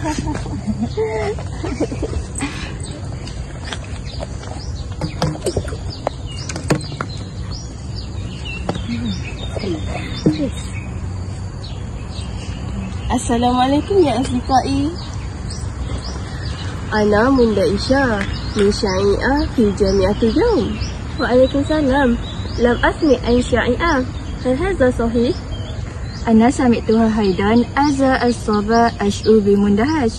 Assalamualaikum ya asyikai. Ana Munda Isya min Syai'ah fi Jami'atul Jum. Waalaikumsalam. Lam asmi an Syai'ah. Hal hadza sahih? أنا سمعتها هيدا أزا الصبا أشعر بمندهش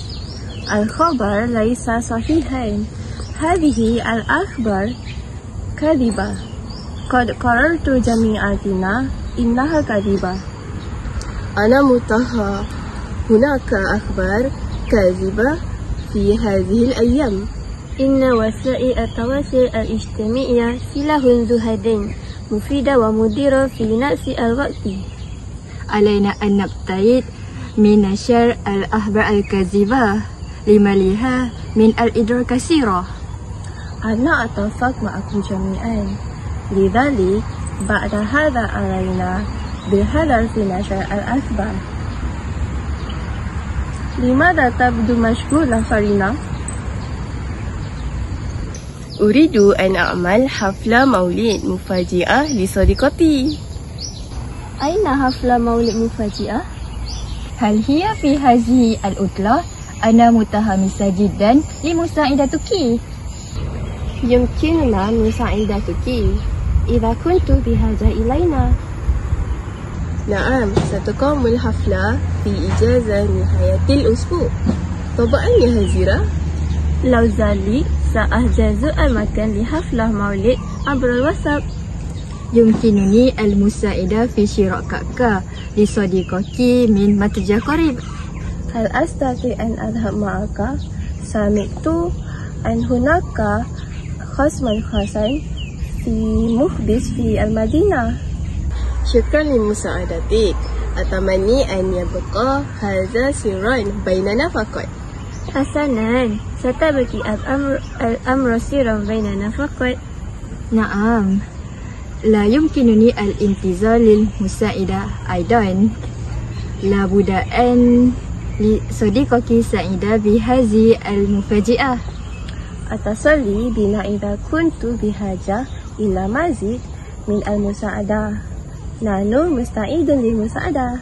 الخبر ليس صحيحا هذه الأخبار كاذبة قد قررت جميعتنا إنها كاذبة أنا مطهى هناك أخبار كاذبة في هذه الأيام إن وسائل التواصل الاجتماعي سلاح ذو هدين مفيدة ومديرة في نفس الوقت علينا أن نبتعد من نشر الأخبار الكاذبة لما لها من الإضرار كثيرة. أنا أتفق معكم جميعا. لذلك بعد هذا علينا بالحذر في نشر الأخبار لماذا تبدو مشغولة فرينا؟ أريد أن أعمل حفلة مولد مفاجئة لصديقتي. أين حفلة مولد مفاجئة؟ هل هي في هذه الأطلة؟ أنا متحمسة جدا لمساعدتك يمكننا مساعدتك إذا كنت بحاجة إلينا نعم ستقام الحفلة في إجازة نهاية الأسبوع طبعا يا هزيرة لو ذلك سأحجز المكان لحفلة مولد عبر الواتساب يمكنني المساعدة في شراء كعكة لصديقك من متجر قريب هل أستطيع أن أذهب معك؟ سمعت أن هناك خصما خاصا في مخبز في المدينة شكرا لمساعدتك أتمنى أن يبقى هذا سرا بيننا فقط حسنا ستبقي الأمر, الأمر سرا بيننا فقط نعم لا يمكنني الانتظار للمساعدة أيضا لابد أن لصديقك سعيدة بهذه المفاجأة أتصلي بنا إذا كنت بحاجة إلى مزيد من المساعدة نحن مستعد للمساعدة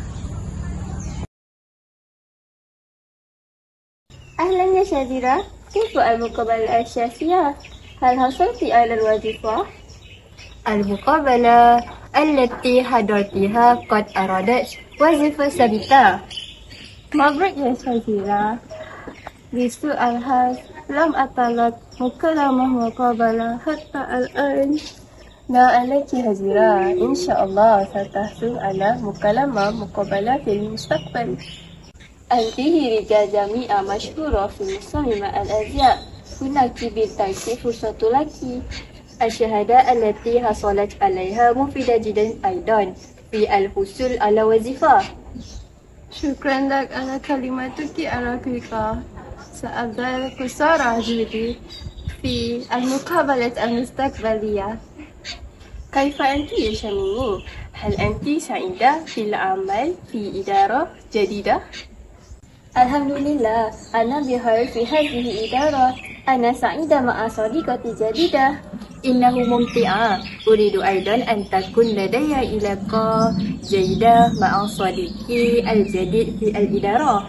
أهلا يا شادرة كيف المقابلة الشافية؟ هل حصلت على الوظيفة؟ المقابلة التي حضرتها قد أرادت وظيفة ثابتة مبروك يا شادرة بسوء الحظ لم أطلب مكالمة مقابلة حتى الآن لا عليك هزيرة إن شاء الله ستحصل على مكالمة مقابلة في المستقبل أنت رجال جامعة مشهورة في مصمم الأزياء هناك بالتأكيد فرصة لك الشهادة التي حصلت عليها مفيدة جدا أيضا في الحصول على وظيفة شكرا لك على كلماتك الرقيقة سأبذل قصارى جهدي في المقابلة المستقبلية كيف أنت يا شميمي؟ هل أنت سعيدة في العمل في إدارة جديدة؟ Alhamdulillah, ana bihar fi hadhihi idara. Ana sa'ida ma'a sadiqati jadidah. Innahu mumti'a. Uridu aidan an takun ladayya ilaqa jayda ma'a sadiqi al-jadid fi al-idara.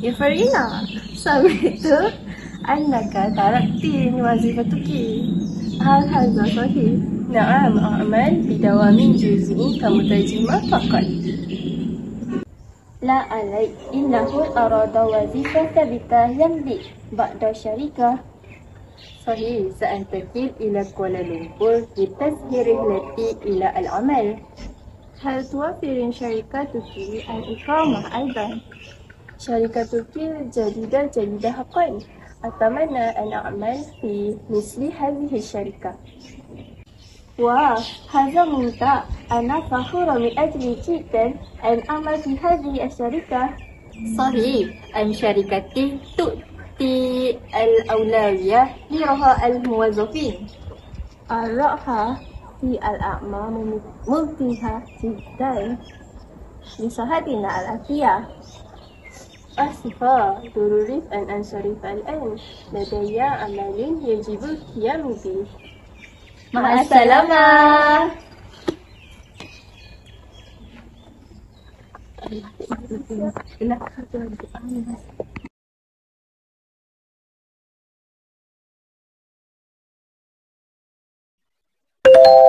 Ya Farina, sabitu annaka anaka taraktin wazifatuki. Hal hal zahir. Na'am, a'mal bidawamin juz'i kamu tajimah fakat فقط لا علي إنه أراد وظيفة ثابتة يملك بعد شركة صحيح سأنتقل إلى كوالالمبور لتسهيل رحلتي إلى العمل هل توفر شركتك الإقامة أيضا؟ شركتك الجديدة جديدة حقا أتمنى أن أعمل في مثل هذه الشركة واو هذا ممتع أنا فخورة من أجل جدا أن أعمل في هذه الشركة صحيح أن شركتي تؤتي الأولوية لرعاة الموظفين الراحة في الأعمال ممتعة جدا لصحتنا العافية آسفة ضروري أن أنصرف الآن لدي عمل يجب القيام به Ma'asalama. Thank you.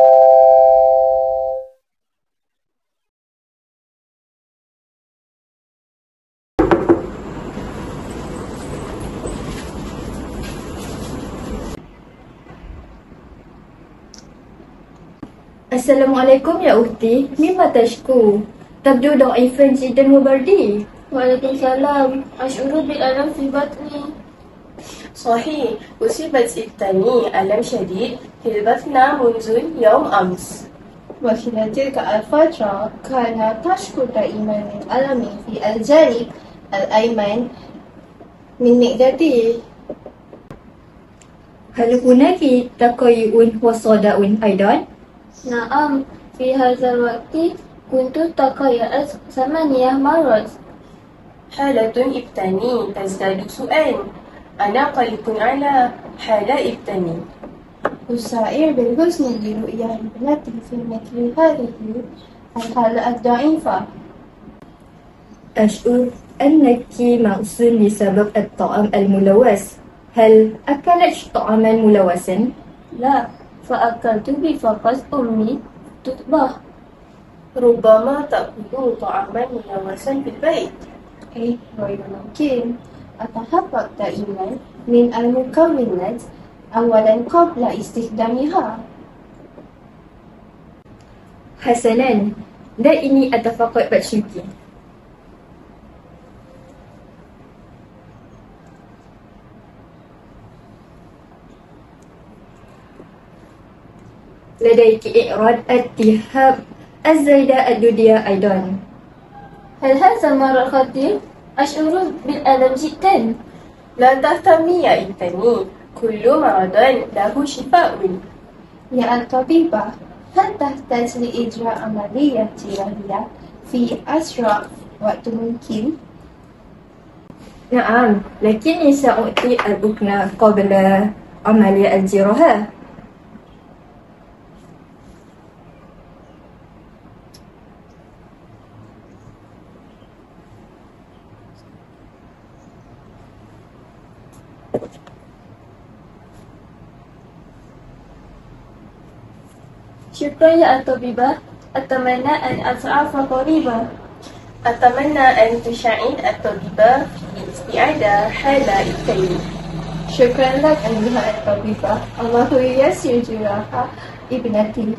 Assalamualaikum ya ukhti. Mima tashku. تبدو ضعيفا جدا وبردي وعليكم السلام أشعر بالألم في بطني صحيح أصيبت ابتني ألم شديد في البطن منذ يوم أمس وخلال تلك الفترة كان تشكو دائما من ألم في الجانب الأيمن من معدتي هل هناك تقيؤ وصدأ أيضا؟ نعم في هذا الوقت كنت تقيأت ثمانية مرات. حالة إبتني تزداد سوءا أنا قلق على حالة إبتني. أسائر بالحزن لرؤيا ابنتي في مثل هذه الحالة الضعيفة. أشعر أنك مغصون بسبب الطعام الملوث. هل أكلت طعاما ملوثا؟ لا. فأكلت بفقط أمي تطبخ ربما تأكل طعاما ملوثا في البيت أي غير ممكن أتحقق دائما من المكونات أولا قبل استخدامها حسنا دعني أتفقد بشيكي لديك إعراض التهاب الزايدة الدودية أيضا هل هذا مرض خطير؟ أشعر بالألم جدا لا تهتمي يا ابتني كل مرض له شفاء يا الطبيبة هل تحتاج لإجراء عملية جراحية في أسرع وقت ممكن؟ نعم لكني سأعطي الركن قبل عملية الجراحة شكرا يا الطبيبة أتمنى أن أتعافى قريبا أتمنى أن تساعد الطبيبة في استعادة حالة ابتني شكرا لك أيها الطبيبة الله ييسر جراحة ابنتي